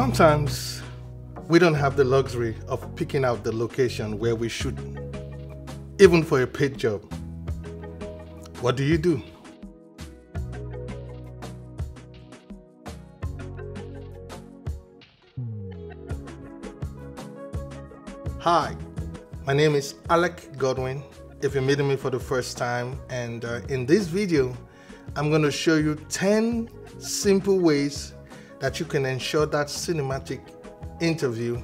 Sometimes we don't have the luxury of picking out the location where we shoot, even for a paid job. What do you do? Hi, my name is Alec Godwin. If you're meeting me for the first time, and uh, in this video, I'm going to show you 10 simple ways that you can ensure that cinematic interview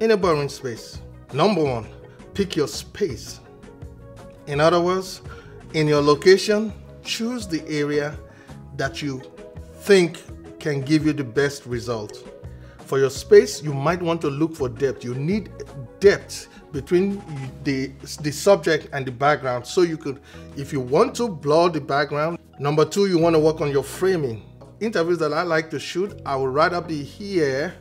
in a boring space. Number one, pick your space. In other words, in your location, choose the area that you think can give you the best result. For your space, you might want to look for depth. You need depth between the, the subject and the background so you could, if you want to blur the background. Number two, you want to work on your framing. Interviews that I like to shoot, I would rather be here,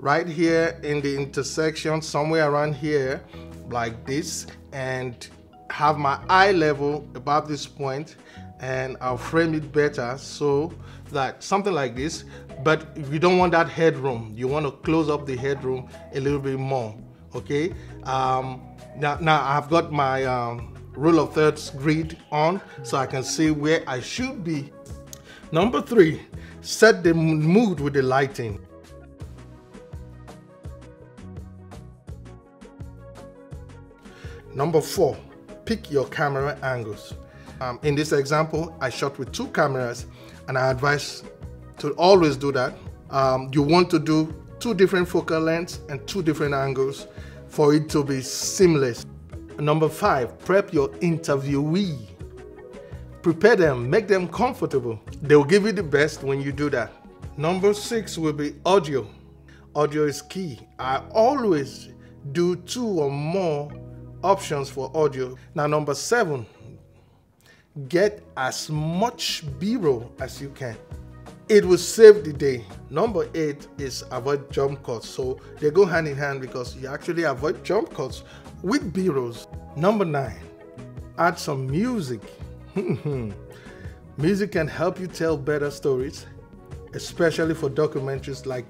right here in the intersection, somewhere around here, like this, and have my eye level above this point and I'll frame it better so that something like this but you don't want that headroom you want to close up the headroom a little bit more okay? Um, now, now I've got my um, rule of thirds grid on so I can see where I should be number three set the mood with the lighting number four pick your camera angles um, in this example, I shot with two cameras and I advise to always do that. Um, you want to do two different focal lengths and two different angles for it to be seamless. Number five, prep your interviewee. Prepare them, make them comfortable. They will give you the best when you do that. Number six will be audio. Audio is key. I always do two or more options for audio. Now, number seven, get as much b-roll as you can it will save the day number eight is avoid jump cuts so they go hand in hand because you actually avoid jump cuts with b-rolls number nine add some music music can help you tell better stories especially for documentaries like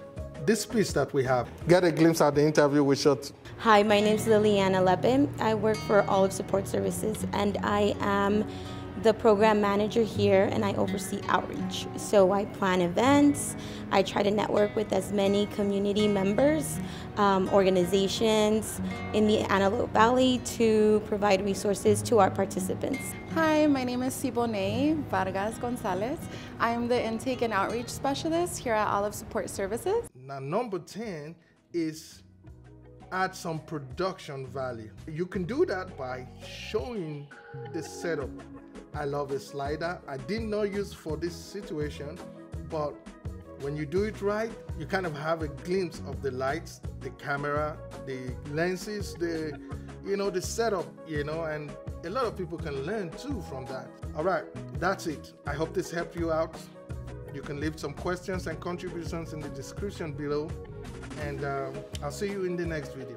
this piece that we have. Get a glimpse at the interview we shot. Hi, my name is Liliana Lepe. I work for Olive Support Services and I am the program manager here and I oversee outreach. So I plan events, I try to network with as many community members, um, organizations in the Antelope Valley to provide resources to our participants. Hi, my name is Siboney Vargas Gonzalez. I'm the intake and outreach specialist here at Olive Support Services. Now, number 10 is add some production value. You can do that by showing the setup. I love a slider. I did not use for this situation, but when you do it right, you kind of have a glimpse of the lights, the camera, the lenses, the you know, the setup, you know, and a lot of people can learn too from that. All right, that's it. I hope this helped you out. You can leave some questions and contributions in the description below and um, I'll see you in the next video.